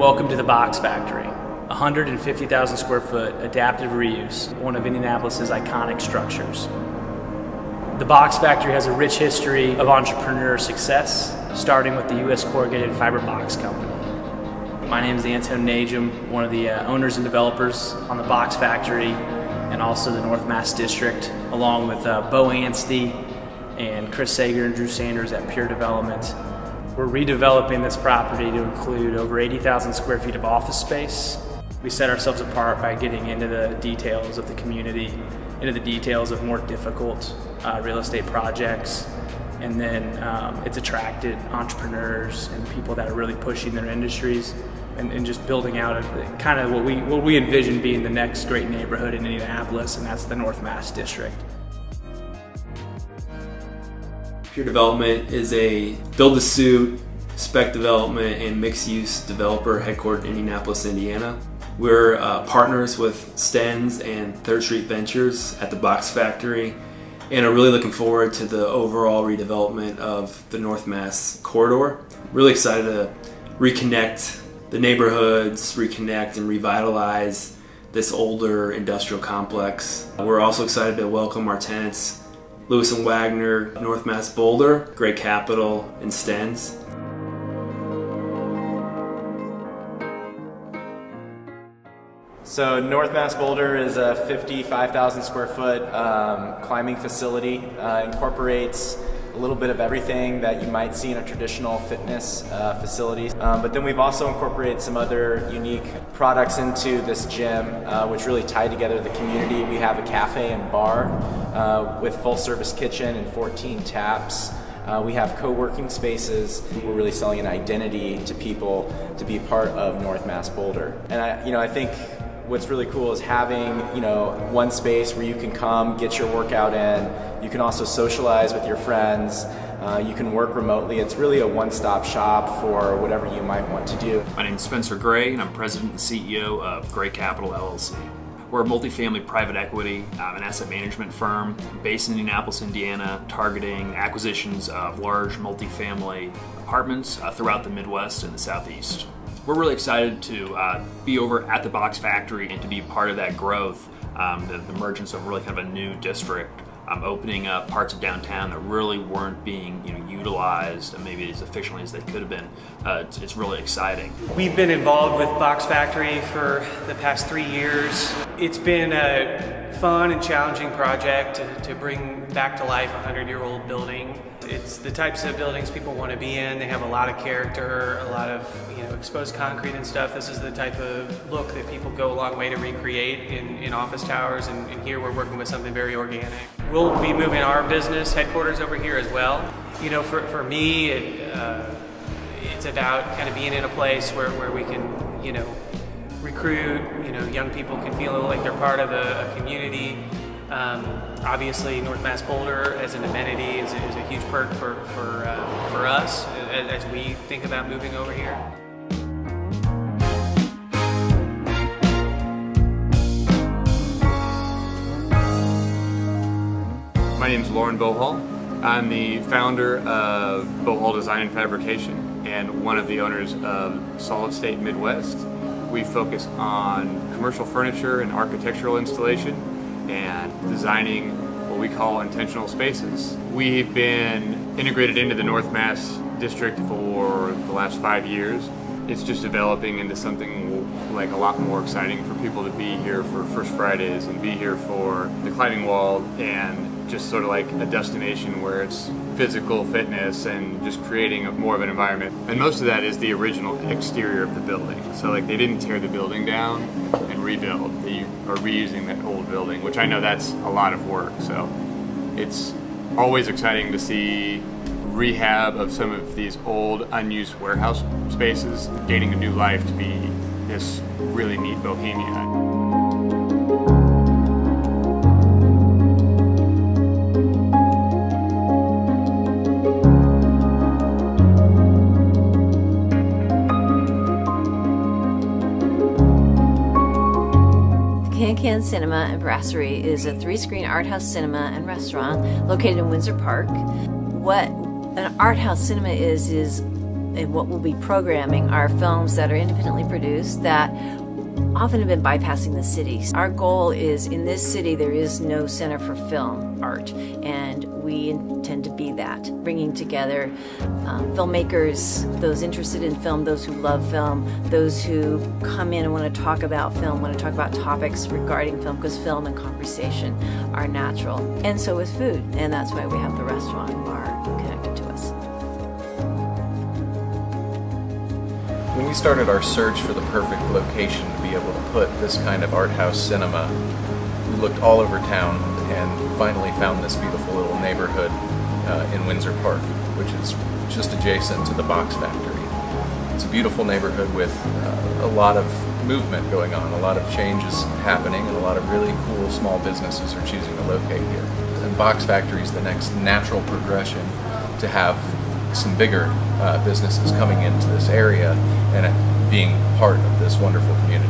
Welcome to the Box Factory, 150,000 square foot adaptive reuse, one of Indianapolis's iconic structures. The Box Factory has a rich history of entrepreneur success, starting with the U.S. Corrugated Fiber Box Company. My name is Anton Najum, one of the uh, owners and developers on the Box Factory and also the North Mass District, along with uh, Bo Anstey and Chris Sager and Drew Sanders at Pure Development. We're redeveloping this property to include over 80,000 square feet of office space. We set ourselves apart by getting into the details of the community, into the details of more difficult uh, real estate projects, and then um, it's attracted entrepreneurs and people that are really pushing their industries and, and just building out a, kind of what we, what we envision being the next great neighborhood in Indianapolis, and that's the North Mass District. Pure Development is a build-to-suit, spec development, and mixed-use developer headquartered in Indianapolis, Indiana. We're uh, partners with Stens and Third Street Ventures at the Box Factory and are really looking forward to the overall redevelopment of the North Mass corridor. Really excited to reconnect the neighborhoods, reconnect and revitalize this older industrial complex. We're also excited to welcome our tenants Lewis and Wagner, North Mass Boulder, Gray Capital, and Stens. So North Mass Boulder is a 55,000 square foot um, climbing facility. Uh, incorporates a little bit of everything that you might see in a traditional fitness uh, facility. Um, but then we've also incorporated some other unique products into this gym, uh, which really tie together the community. We have a cafe and bar uh, with full service kitchen and 14 taps. Uh, we have co-working spaces. We're really selling an identity to people to be part of North Mass Boulder. And I, you know, I think what's really cool is having you know one space where you can come get your workout in you can also socialize with your friends uh, you can work remotely it's really a one-stop shop for whatever you might want to do my name is spencer gray and i'm president and ceo of gray capital llc we're a multifamily private equity, um, an asset management firm based in Indianapolis, Indiana, targeting acquisitions of large multifamily apartments uh, throughout the Midwest and the Southeast. We're really excited to uh, be over at the Box Factory and to be part of that growth, um, the, the, emergence of really kind of a new district, um, opening up parts of downtown that really weren't being you know, utilized maybe as efficiently as they could have been. Uh, it's, it's really exciting. We've been involved with Box Factory for the past three years. It's been a fun and challenging project to, to bring back to life a 100 year old building. It's the types of buildings people want to be in. They have a lot of character, a lot of you know exposed concrete and stuff. This is the type of look that people go a long way to recreate in, in office towers, and, and here we're working with something very organic. We'll be moving our business headquarters over here as well. You know, for, for me, it, uh, it's about kind of being in a place where, where we can, you know, recruit, you know, young people can feel like they're part of a, a community um, obviously, North Mass Boulder as an amenity is, is a huge perk for, for, uh, for us as, as we think about moving over here. My name is Lauren Bohall. I'm the founder of Bohall Design and Fabrication and one of the owners of Solid State Midwest. We focus on commercial furniture and architectural installation and designing what we call intentional spaces. We've been integrated into the North Mass district for the last five years. It's just developing into something like a lot more exciting for people to be here for First Fridays and be here for the climbing wall and just sort of like a destination where it's physical fitness and just creating a, more of an environment. And most of that is the original exterior of the building. So like they didn't tear the building down and rebuild. They are reusing that old building, which I know that's a lot of work. So it's always exciting to see rehab of some of these old unused warehouse spaces gaining a new life to be this really neat bohemia. Can Cinema and Brasserie is a three screen art house cinema and restaurant located in Windsor Park. What an art house cinema is, is and what we'll be programming are films that are independently produced that often have been bypassing the cities. Our goal is in this city there is no center for film art, and we intend to be that, bringing together um, filmmakers, those interested in film, those who love film, those who come in and want to talk about film, want to talk about topics regarding film, because film and conversation are natural. And so is food, and that's why we have the restaurant bar When we started our search for the perfect location to be able to put this kind of art house cinema, we looked all over town and finally found this beautiful little neighborhood uh, in Windsor Park, which is just adjacent to the Box Factory. It's a beautiful neighborhood with uh, a lot of movement going on, a lot of changes happening, and a lot of really cool small businesses are choosing to locate here. And Box Factory is the next natural progression to have some bigger uh, businesses coming into this area and being part of this wonderful community.